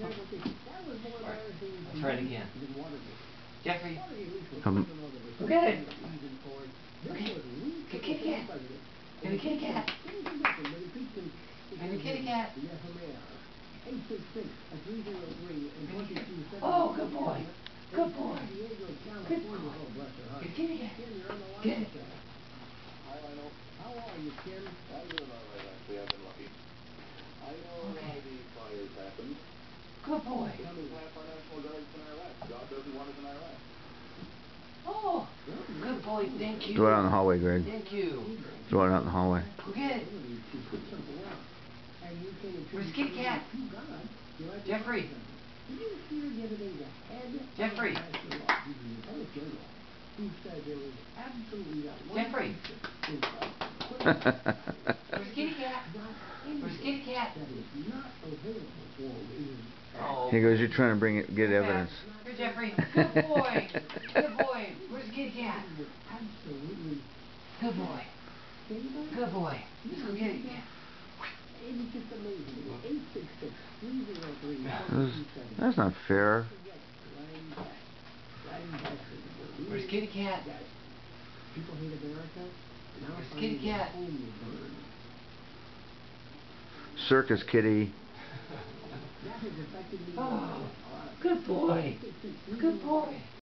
Let's try it again. Jeffrey. Um, Look at it. Look at it. Good kitty cat. Give me kitty cat. Give me kitty cat. Oh, good boy. Good boy. Good boy. Good kitty cat. Get it. How are you, Kim? In Iraq. Oh, good boy. Thank you. throw it out in the hallway, Greg. Thank you. Throw it out in the hallway. Go get it. Where's kitty cat? Jeffrey. Jeffrey. Jeffrey. Where's kitty cat? Where's kitty cat? He goes, you're trying to bring it, get evidence. Here, Jeffrey. Good boy. Good boy. Where's the kitty cat? Absolutely. Good boy. Good boy. Let's go get it. That's, that's not fair. Where's kitty cat? People hate America. Where's kitty cat? Circus kitty. Oh, good boy. Good boy.